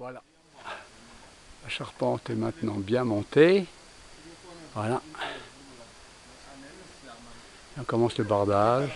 Voilà. La charpente est maintenant bien montée. Voilà. On commence le bardage.